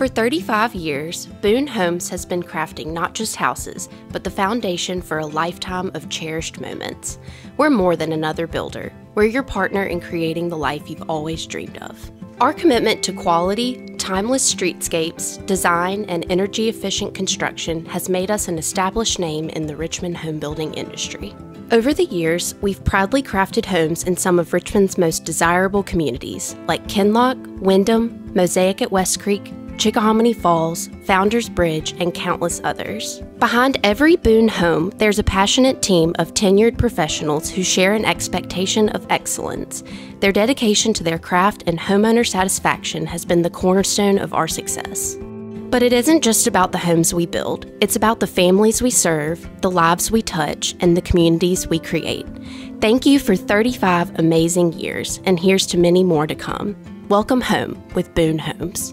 For 35 years, Boone Homes has been crafting not just houses, but the foundation for a lifetime of cherished moments. We're more than another builder, we're your partner in creating the life you've always dreamed of. Our commitment to quality, timeless streetscapes, design, and energy efficient construction has made us an established name in the Richmond home building industry. Over the years, we've proudly crafted homes in some of Richmond's most desirable communities, like Kinloch, Wyndham, Mosaic at West Creek, Chickahominy Falls, Founders Bridge, and countless others. Behind every Boone home, there's a passionate team of tenured professionals who share an expectation of excellence. Their dedication to their craft and homeowner satisfaction has been the cornerstone of our success. But it isn't just about the homes we build, it's about the families we serve, the lives we touch, and the communities we create. Thank you for 35 amazing years, and here's to many more to come. Welcome home with Boone Homes.